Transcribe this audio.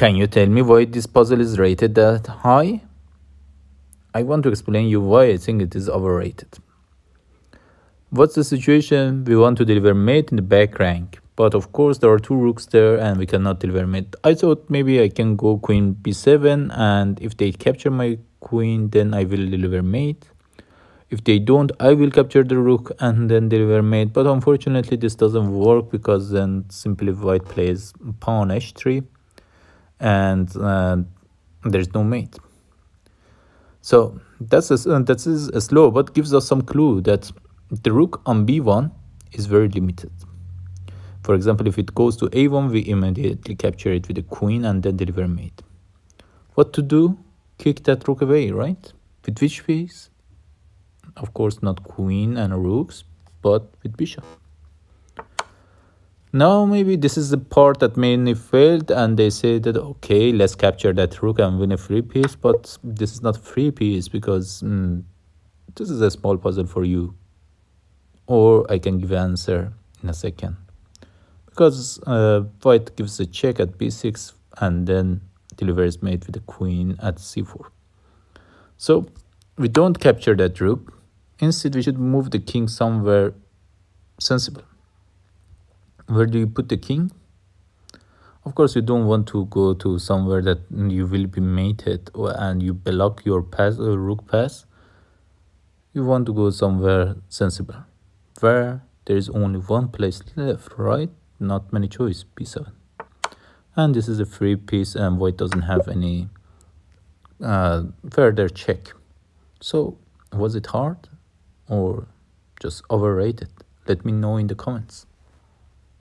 Can you tell me why this puzzle is rated that high? I want to explain you why I think it is overrated. What's the situation? We want to deliver mate in the back rank, but of course there are two rooks there and we cannot deliver mate. I thought maybe I can go queen b7 and if they capture my queen then I will deliver mate. If they don't, I will capture the rook and then deliver mate. But unfortunately, this doesn't work because then simply white plays pawn h3 and uh, there's no mate. So that's a, uh, that is a slow, but gives us some clue that the rook on b1 is very limited. For example, if it goes to a1, we immediately capture it with a queen and then deliver mate. What to do? Kick that rook away, right? With which piece? Of course, not queen and rooks, but with bishop. Now maybe this is the part that mainly failed and they say that okay let's capture that rook and win a free piece but this is not free piece because mm, this is a small puzzle for you. Or I can give an answer in a second. Because uh, white gives a check at b6 and then delivers mate with the queen at c4 so we don't capture that rook. Instead we should move the king somewhere sensible where do you put the king? Of course you don't want to go to somewhere that you will be mated and you block your pass or uh, rook pass. You want to go somewhere sensible. Where there is only one place left right? Not many choice b7 and this is a free piece and white doesn't have any uh, further check. So was it hard or just overrated? Let me know in the comments